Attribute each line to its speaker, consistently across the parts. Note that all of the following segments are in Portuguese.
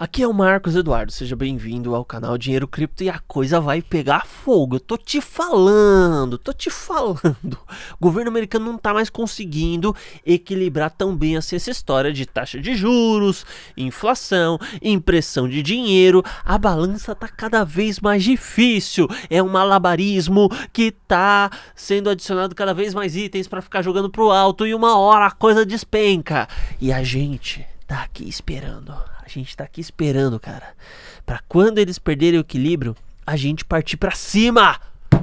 Speaker 1: Aqui é o Marcos Eduardo, seja bem-vindo ao canal Dinheiro Cripto e a coisa vai pegar fogo. Eu tô te falando, tô te falando. O governo americano não tá mais conseguindo equilibrar tão bem assim essa história de taxa de juros, inflação, impressão de dinheiro. A balança tá cada vez mais difícil. É um malabarismo que tá sendo adicionado cada vez mais itens para ficar jogando pro alto e uma hora a coisa despenca. E a gente tá aqui esperando gente tá aqui esperando, cara. Para quando eles perderem o equilíbrio, a gente partir para cima.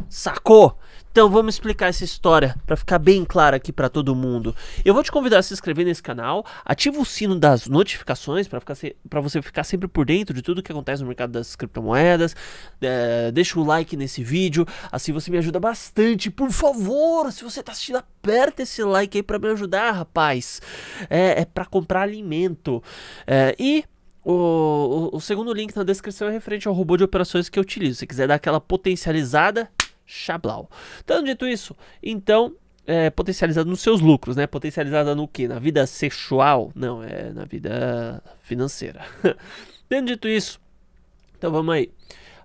Speaker 1: Sacou? Então vamos explicar essa história para ficar bem claro aqui para todo mundo. Eu vou te convidar a se inscrever nesse canal, ativa o sino das notificações para para você ficar sempre por dentro de tudo que acontece no mercado das criptomoedas. É, deixa o like nesse vídeo, assim você me ajuda bastante. Por favor, se você está assistindo, aperta esse like aí para me ajudar, rapaz. É, é para comprar alimento. É, e o, o, o, segundo link na descrição é referente ao robô de operações que eu utilizo. Se quiser dar aquela potencializada, chablau. Então, dito isso, então, é, potencializada nos seus lucros, né? Potencializada no que? Na vida sexual? Não, é na vida financeira. Tendo dito isso, então vamos aí.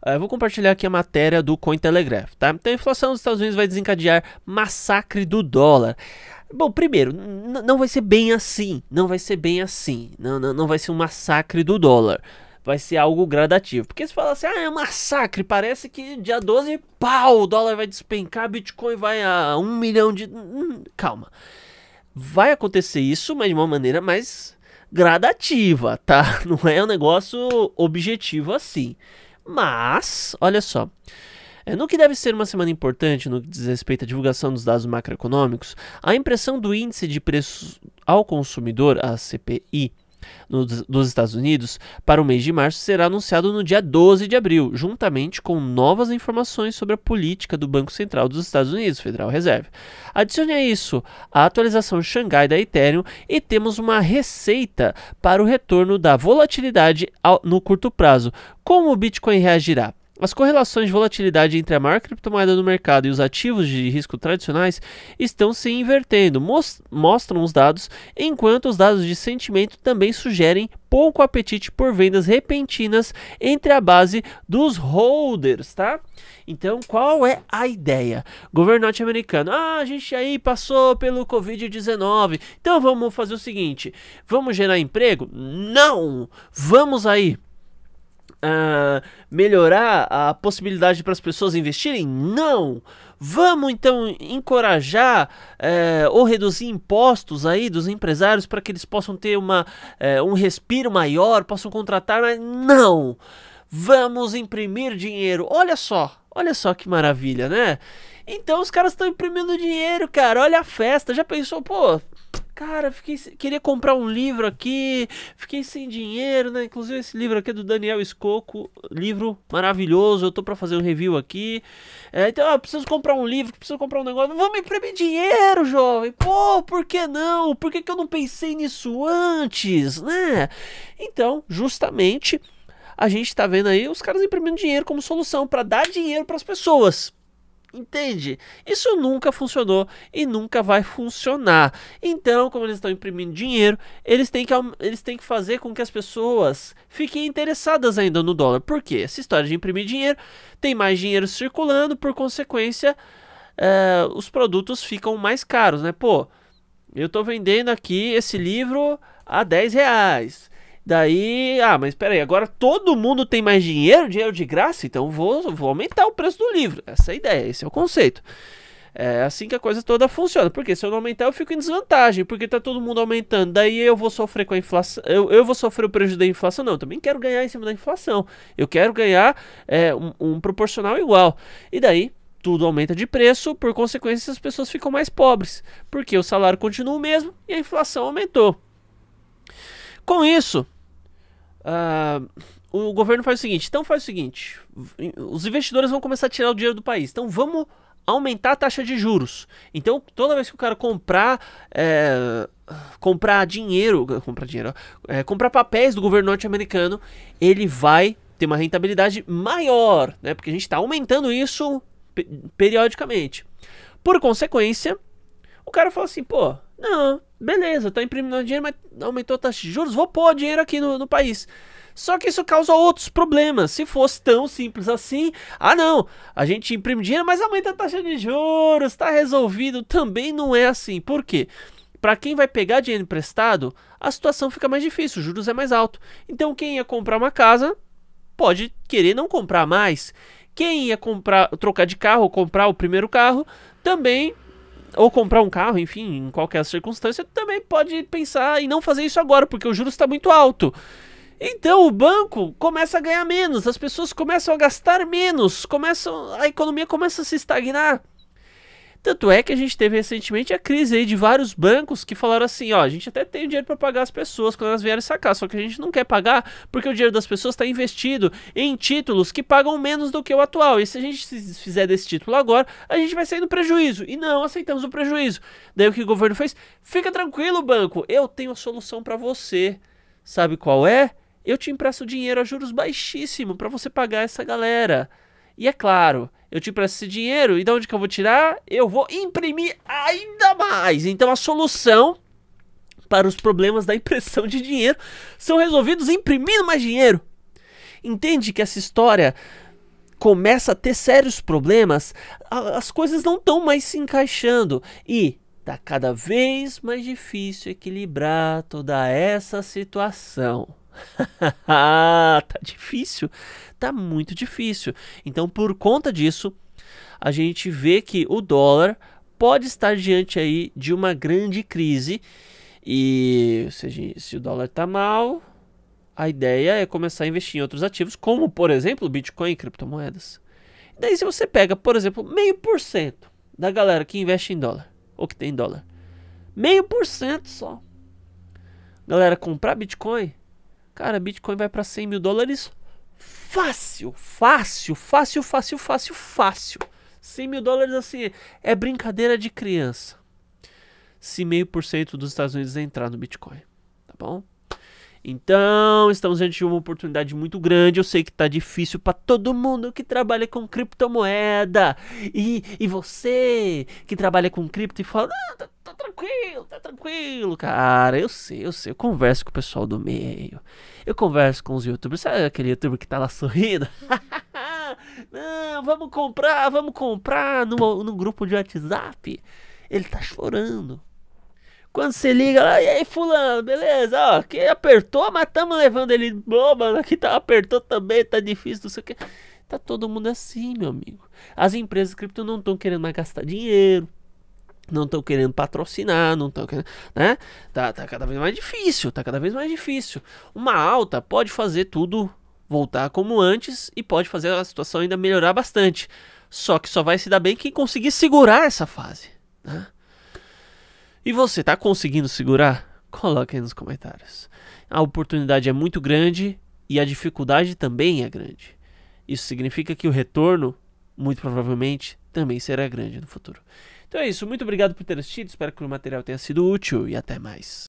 Speaker 1: Eu vou compartilhar aqui a matéria do Cointelegraph, tá? Então a inflação nos Estados Unidos vai desencadear massacre do dólar. Bom, primeiro, não vai ser bem assim. Não vai ser bem assim. Não, não, não vai ser um massacre do dólar. Vai ser algo gradativo. Porque se fala assim, ah, é um massacre, parece que dia 12, pau, o dólar vai despencar, Bitcoin vai a um milhão de. Hum, calma. Vai acontecer isso, mas de uma maneira mais gradativa, tá? Não é um negócio objetivo assim. Mas, olha só. É, no que deve ser uma semana importante no que diz respeito à divulgação dos dados macroeconômicos, a impressão do Índice de Preços ao Consumidor, a CPI, dos Estados Unidos para o mês de março será anunciado no dia 12 de abril, juntamente com novas informações sobre a política do Banco Central dos Estados Unidos, Federal Reserve. Adicione a isso a atualização Xangai da Ethereum e temos uma receita para o retorno da volatilidade ao, no curto prazo. Como o Bitcoin reagirá? As correlações de volatilidade entre a maior criptomoeda do mercado e os ativos de risco tradicionais estão se invertendo, mostram os dados, enquanto os dados de sentimento também sugerem pouco apetite por vendas repentinas entre a base dos holders, tá? Então, qual é a ideia? Governo norte-americano, ah, a gente aí passou pelo Covid-19, então vamos fazer o seguinte: vamos gerar emprego? Não! Vamos aí uh, melhorar a possibilidade para as pessoas investirem? Não! Vamos então encorajar uh, ou reduzir impostos aí dos empresários para que eles possam ter uma, uh, um respiro maior, possam contratar, mas não! Vamos imprimir dinheiro. Olha só, olha só que maravilha, né? Então os caras estão imprimindo dinheiro, cara. Olha a festa. Já pensou, pô, Cara, fiquei, queria comprar um livro aqui, fiquei sem dinheiro, né? Inclusive esse livro aqui é do Daniel Escoco, livro maravilhoso, eu tô para fazer um review aqui. É, então, eu preciso comprar um livro, preciso comprar um negócio. Vamos imprimir dinheiro, jovem. Pô, por que não? Por que, que eu não pensei nisso antes, né? Então, justamente, a gente tá vendo aí os caras imprimindo dinheiro como solução para dar dinheiro para as pessoas. Entende? Isso nunca funcionou e nunca vai funcionar. Então, como eles estão imprimindo dinheiro, eles têm que, eles têm que fazer com que as pessoas fiquem interessadas ainda no dólar. Por quê? Essa história de imprimir dinheiro, tem mais dinheiro circulando, por consequência, é, os produtos ficam mais caros, né? Pô, eu estou vendendo aqui esse livro a 10 reais. Daí, ah, mas peraí, agora todo mundo tem mais dinheiro, dinheiro de graça, então vou, vou aumentar o preço do livro. Essa é a ideia, esse é o conceito. É assim que a coisa toda funciona. Porque se eu não aumentar, eu fico em desvantagem. Porque tá todo mundo aumentando. Daí eu vou sofrer com a inflação. Eu, eu vou sofrer o prejuízo da inflação. Não, eu também quero ganhar em cima da inflação. Eu quero ganhar é, um, um proporcional igual. E daí tudo aumenta de preço, por consequência, as pessoas ficam mais pobres. Porque o salário continua o mesmo e a inflação aumentou. Com isso, uh, o governo faz o seguinte: então faz o seguinte, os investidores vão começar a tirar o dinheiro do país. Então vamos aumentar a taxa de juros. Então toda vez que o cara comprar é, comprar dinheiro, comprar dinheiro, é, comprar papéis do governo norte-americano, ele vai ter uma rentabilidade maior, né? Porque a gente está aumentando isso periodicamente. Por consequência, o cara fala assim, pô, não, beleza, tá imprimindo dinheiro, mas aumentou a taxa de juros, vou pôr dinheiro aqui no, no país. Só que isso causa outros problemas. Se fosse tão simples assim, ah não, a gente imprime dinheiro, mas aumenta a taxa de juros, está resolvido. Também não é assim. Por quê? Para quem vai pegar dinheiro emprestado, a situação fica mais difícil, os juros é mais alto. Então quem ia comprar uma casa pode querer não comprar mais. Quem ia comprar, trocar de carro comprar o primeiro carro, também ou comprar um carro, enfim, em qualquer circunstância, também pode pensar em não fazer isso agora, porque o juros está muito alto. Então o banco começa a ganhar menos, as pessoas começam a gastar menos, começam, a economia começa a se estagnar. Tanto é que a gente teve recentemente a crise aí de vários bancos que falaram assim, ó, a gente até tem dinheiro para pagar as pessoas quando elas vierem sacar, só que a gente não quer pagar porque o dinheiro das pessoas está investido em títulos que pagam menos do que o atual. E se a gente fizer desse título agora, a gente vai sair no prejuízo. E não aceitamos o prejuízo. Daí o que o governo fez? Fica tranquilo, banco, eu tenho a solução para você. Sabe qual é? Eu te empresto dinheiro a juros baixíssimo para você pagar essa galera. E é claro, eu te empresto esse dinheiro e de onde que eu vou tirar? Eu vou imprimir ainda mais. Então a solução para os problemas da impressão de dinheiro são resolvidos imprimindo mais dinheiro. Entende que essa história começa a ter sérios problemas, as coisas não estão mais se encaixando e tá cada vez mais difícil equilibrar toda essa situação. tá difícil, tá muito difícil. Então, por conta disso, a gente vê que o dólar pode estar diante aí de uma grande crise. E se, se o dólar tá mal, a ideia é começar a investir em outros ativos, como por exemplo Bitcoin e criptomoedas. E daí, se você pega, por exemplo, meio por cento da galera que investe em dólar, ou que tem dólar, meio por cento só. Galera, comprar Bitcoin Cara, Bitcoin vai para 100 mil dólares fácil, fácil, fácil, fácil, fácil, fácil. 100 mil dólares assim é brincadeira de criança. Se meio por cento dos Estados Unidos entrar no Bitcoin, tá bom? Então, estamos diante de uma oportunidade muito grande. Eu sei que está difícil para todo mundo que trabalha com criptomoeda. E, e você que trabalha com cripto e fala: ah, tá, tranquilo, tá tranquilo, cara. Eu sei, eu sei. Eu converso com o pessoal do meio. Eu converso com os youtubers. Sabe aquele youtuber que tá lá sorrindo? Não, vamos comprar, vamos comprar no, no grupo de WhatsApp. Ele tá chorando. Quando você liga lá, e aí fulano, beleza, ó, que apertou, mas estamos levando ele boba, aqui tá apertou também, tá difícil, não sei o que. Tá todo mundo assim, meu amigo. As empresas cripto não estão querendo mais gastar dinheiro, não estão querendo patrocinar, não estão querendo, né? Tá, tá cada vez mais difícil, tá cada vez mais difícil. Uma alta pode fazer tudo voltar como antes e pode fazer a situação ainda melhorar bastante. Só que só vai se dar bem quem conseguir segurar essa fase, né? E você está conseguindo segurar? Coloque aí nos comentários. A oportunidade é muito grande e a dificuldade também é grande. Isso significa que o retorno, muito provavelmente, também será grande no futuro. Então é isso. Muito obrigado por ter assistido. Espero que o material tenha sido útil e até mais.